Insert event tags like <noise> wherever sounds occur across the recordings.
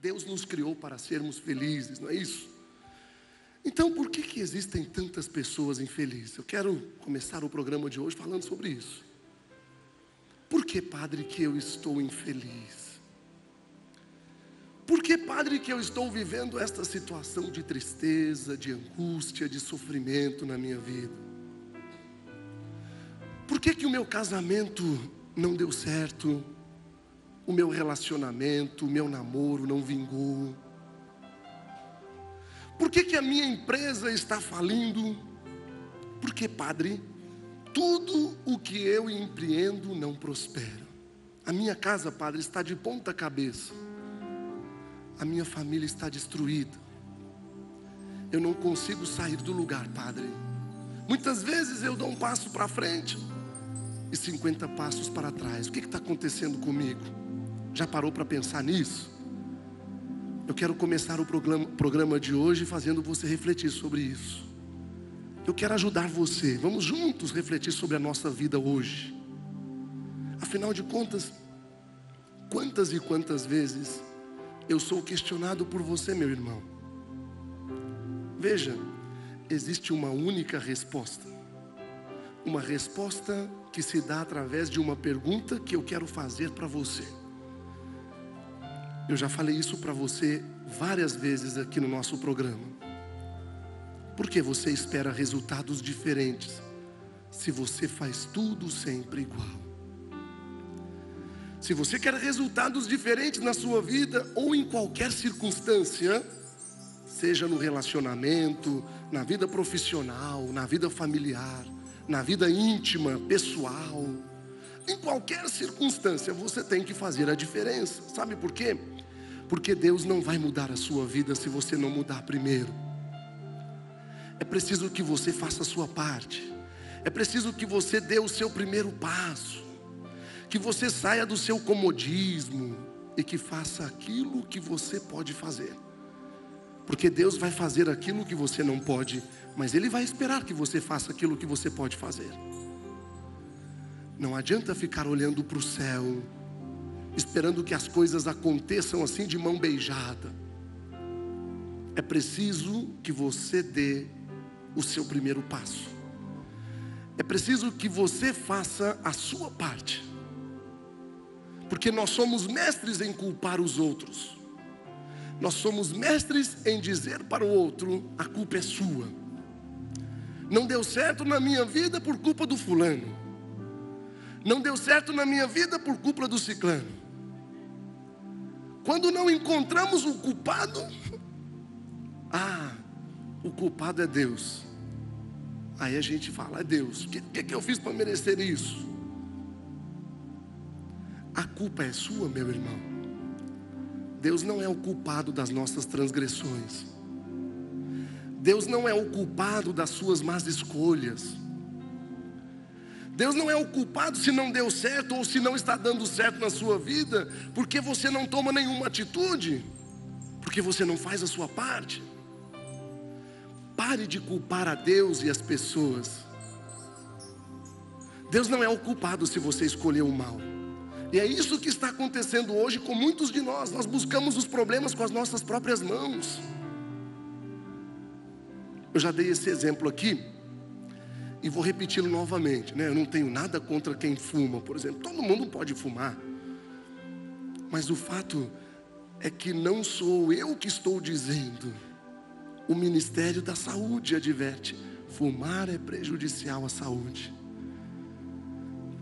Deus nos criou para sermos felizes, não é isso? Então, por que, que existem tantas pessoas infelizes? Eu quero começar o programa de hoje falando sobre isso. Por que, padre, que eu estou infeliz? Por que, padre, que eu estou vivendo esta situação de tristeza, de angústia, de sofrimento na minha vida? Por que, que o meu casamento não deu certo? O meu relacionamento, o meu namoro não vingou? Por que, que a minha empresa está falindo? Porque, padre, tudo o que eu empreendo não prospera. A minha casa, padre, está de ponta cabeça. A minha família está destruída. Eu não consigo sair do lugar, padre. Muitas vezes eu dou um passo para frente e 50 passos para trás. O que está acontecendo comigo? Já parou para pensar nisso? Eu quero começar o programa, programa de hoje fazendo você refletir sobre isso. Eu quero ajudar você. Vamos juntos refletir sobre a nossa vida hoje. Afinal de contas, quantas e quantas vezes eu sou questionado por você, meu irmão? Veja, existe uma única resposta. Uma resposta que se dá através de uma pergunta que eu quero fazer para você. Eu já falei isso para você várias vezes aqui no nosso programa. Por que você espera resultados diferentes se você faz tudo sempre igual? Se você quer resultados diferentes na sua vida ou em qualquer circunstância, seja no relacionamento, na vida profissional, na vida familiar, na vida íntima, pessoal, em qualquer circunstância, você tem que fazer a diferença. Sabe por quê? Porque Deus não vai mudar a sua vida se você não mudar primeiro. É preciso que você faça a sua parte. É preciso que você dê o seu primeiro passo. Que você saia do seu comodismo e que faça aquilo que você pode fazer. Porque Deus vai fazer aquilo que você não pode, mas Ele vai esperar que você faça aquilo que você pode fazer. Não adianta ficar olhando para o céu esperando que as coisas aconteçam assim de mão beijada. É preciso que você dê o seu primeiro passo. É preciso que você faça a sua parte. Porque nós somos mestres em culpar os outros. Nós somos mestres em dizer para o outro: a culpa é sua. Não deu certo na minha vida por culpa do fulano. Não deu certo na minha vida por culpa do ciclano. Quando não encontramos o culpado, <laughs> ah, o culpado é Deus. Aí a gente fala, é Deus, o que, que, que eu fiz para merecer isso? A culpa é sua, meu irmão. Deus não é o culpado das nossas transgressões. Deus não é o culpado das suas más escolhas. Deus não é o culpado se não deu certo ou se não está dando certo na sua vida, porque você não toma nenhuma atitude, porque você não faz a sua parte. Pare de culpar a Deus e as pessoas. Deus não é o culpado se você escolheu o mal. E é isso que está acontecendo hoje com muitos de nós. Nós buscamos os problemas com as nossas próprias mãos. Eu já dei esse exemplo aqui e vou repeti-lo novamente, né? Eu não tenho nada contra quem fuma, por exemplo. Todo mundo pode fumar. Mas o fato é que não sou eu que estou dizendo. O Ministério da Saúde adverte: fumar é prejudicial à saúde.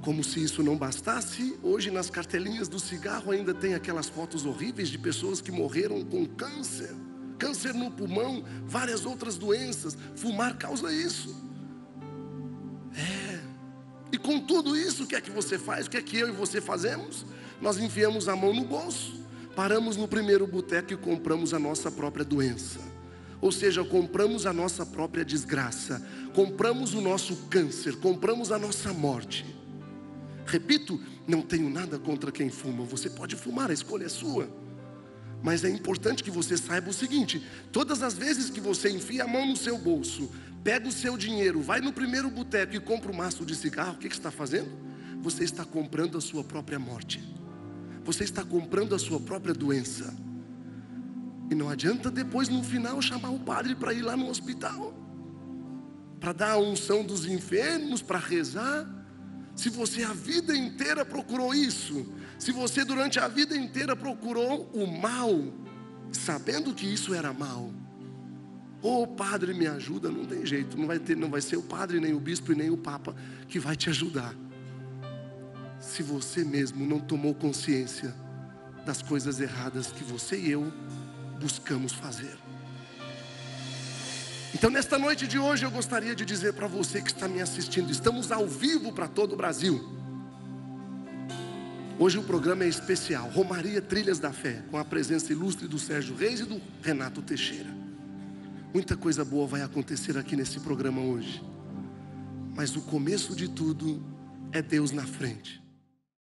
Como se isso não bastasse, hoje nas cartelinhas do cigarro ainda tem aquelas fotos horríveis de pessoas que morreram com câncer, câncer no pulmão, várias outras doenças. Fumar causa isso. E com tudo isso, o que é que você faz? O que é que eu e você fazemos? Nós enfiamos a mão no bolso, paramos no primeiro boteco e compramos a nossa própria doença. Ou seja, compramos a nossa própria desgraça, compramos o nosso câncer, compramos a nossa morte. Repito, não tenho nada contra quem fuma. Você pode fumar, a escolha é sua. Mas é importante que você saiba o seguinte: todas as vezes que você enfia a mão no seu bolso, pega o seu dinheiro, vai no primeiro boteco e compra um maço de cigarro, o que, que está fazendo? Você está comprando a sua própria morte. Você está comprando a sua própria doença. E não adianta depois no final chamar o padre para ir lá no hospital, para dar a unção dos enfermos, para rezar. Se você a vida inteira procurou isso, se você durante a vida inteira procurou o mal, sabendo que isso era mal, ô oh, padre me ajuda, não tem jeito, não vai ter, não vai ser o padre nem o bispo e nem o papa que vai te ajudar. Se você mesmo não tomou consciência das coisas erradas que você e eu buscamos fazer. Então, nesta noite de hoje, eu gostaria de dizer para você que está me assistindo: estamos ao vivo para todo o Brasil. Hoje o programa é especial, Romaria Trilhas da Fé, com a presença ilustre do Sérgio Reis e do Renato Teixeira. Muita coisa boa vai acontecer aqui nesse programa hoje. Mas o começo de tudo é Deus na frente.